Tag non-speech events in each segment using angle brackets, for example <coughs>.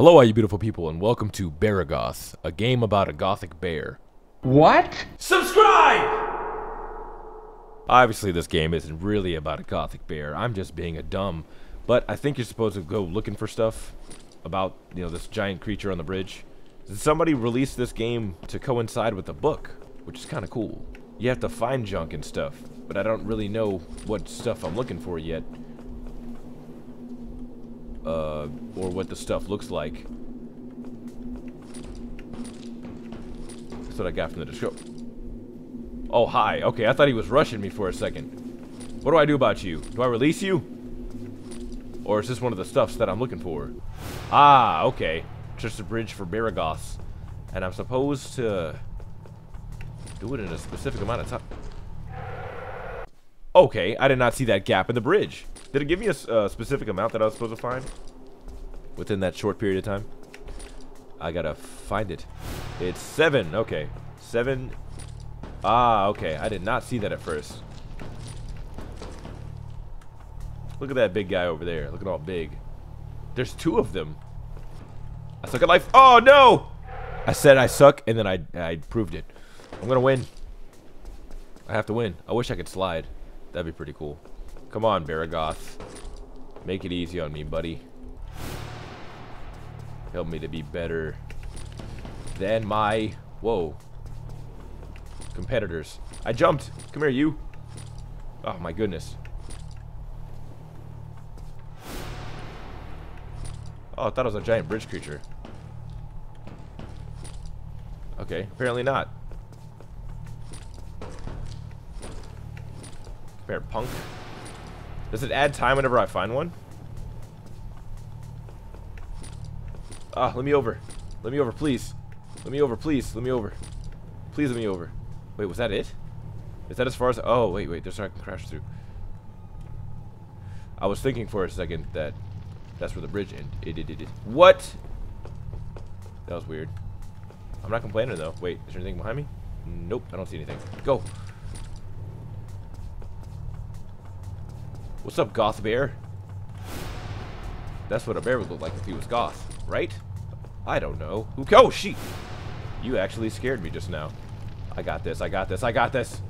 Hello, all you beautiful people, and welcome to Baragoth, a game about a gothic bear. What? Subscribe! Obviously, this game isn't really about a gothic bear. I'm just being a dumb. But I think you're supposed to go looking for stuff about, you know, this giant creature on the bridge. Somebody released this game to coincide with the book, which is kind of cool. You have to find junk and stuff, but I don't really know what stuff I'm looking for yet. Uh, or what the stuff looks like. That's what I got from the description. Oh, hi. Okay, I thought he was rushing me for a second. What do I do about you? Do I release you? Or is this one of the stuffs that I'm looking for? Ah, okay. Just a bridge for Baragoth. And I'm supposed to do it in a specific amount of time. Okay, I did not see that gap in the bridge. Did it give me a uh, specific amount that I was supposed to find? Within that short period of time? I gotta find it. It's seven. Okay. Seven. Ah, okay. I did not see that at first. Look at that big guy over there. Look at all big. There's two of them. I suck at life. Oh, no! I said I suck, and then I, I proved it. I'm gonna win. I have to win. I wish I could slide. That'd be pretty cool. Come on, Baragoth. Make it easy on me, buddy. Help me to be better than my... Whoa. Competitors. I jumped. Come here, you. Oh, my goodness. Oh, I thought it was a giant bridge creature. Okay, apparently not. Bear punk. Does it add time whenever I find one? Ah, let me over. Let me over, please. Let me over, please. Let me over. Please let me over. Wait, was that it? Is that as far as... Oh, wait, wait. There's not to crash through. I was thinking for a second that that's where the bridge ended. It, it, it. What? That was weird. I'm not complaining, though. Wait, is there anything behind me? Nope, I don't see anything. Go. What's up, Goth Bear? That's what a bear would look like if he was Goth, right? I don't know. Who? Oh, she. You actually scared me just now. I got this. I got this. I got this.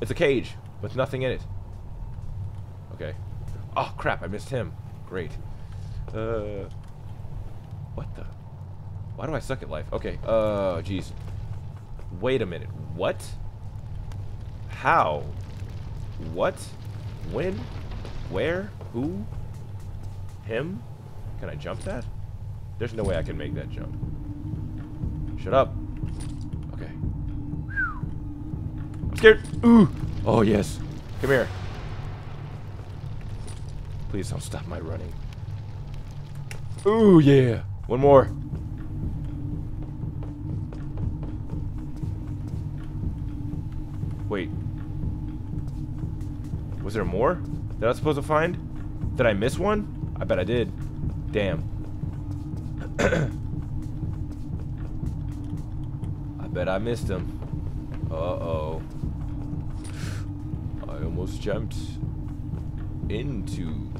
It's a cage with nothing in it. Okay. Oh crap! I missed him. Great. Uh. What the? Why do I suck at life? Okay. Uh. Jeez. Wait a minute. What? How? What? When? Where? Who? Him? Can I jump that? There's no way I can make that jump. Shut up. Okay. I'm scared. Ooh. Oh, yes. Come here. Please don't stop my running. Ooh, yeah. One more. Wait. Was there more that I was supposed to find? Did I miss one? I bet I did. Damn. <coughs> I bet I missed him. Uh-oh. I almost jumped into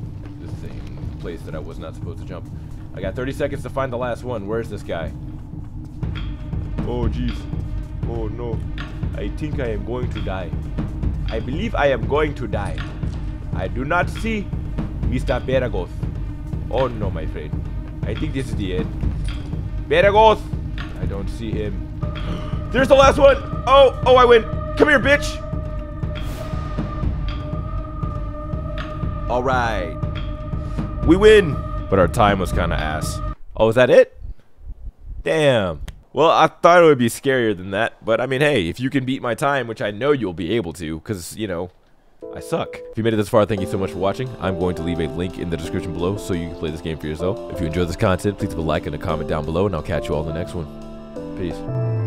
the thing, the place that I was not supposed to jump. I got 30 seconds to find the last one. Where's this guy? Oh, jeez. Oh, no. I think I am going to die. I believe I am going to die. I do not see Mr. Baragoth. Oh no, my friend. I think this is the end. Baragoth! I don't see him. There's the last one! Oh, oh, I win. Come here, bitch! Alright. We win! But our time was kind of ass. Oh, is that it? Damn. Well, I thought it would be scarier than that, but I mean, hey, if you can beat my time, which I know you'll be able to, because, you know, I suck. If you made it this far, thank you so much for watching. I'm going to leave a link in the description below so you can play this game for yourself. If you enjoyed this content, please leave a like and a comment down below, and I'll catch you all in the next one. Peace.